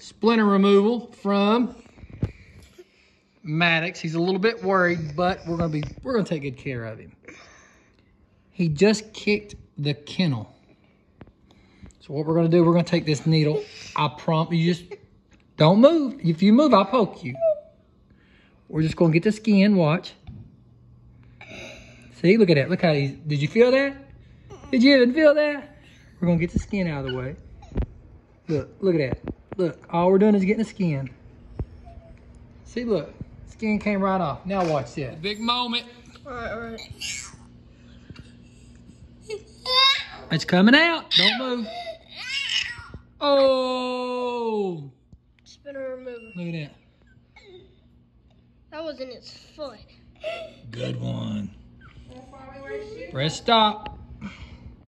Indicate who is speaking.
Speaker 1: splinter removal from Maddox. He's a little bit worried, but we're gonna be we're gonna take good care of him. He just kicked the kennel. So what we're gonna do, we're gonna take this needle. I promise you just don't move. If you move, I'll poke you. We're just gonna get the skin, watch. See, look at that. Look how he's, did you feel that? Did you even feel that? We're gonna get the skin out of the way. Look, look at that. Look, all we're doing is getting the skin. See, look, skin came right off. Now watch this. Big moment.
Speaker 2: Alright, alright.
Speaker 1: It's coming out. Don't move. Oh,
Speaker 2: Spinner remover.
Speaker 1: look at that.
Speaker 2: That was in its foot.
Speaker 1: Good one. Press stop.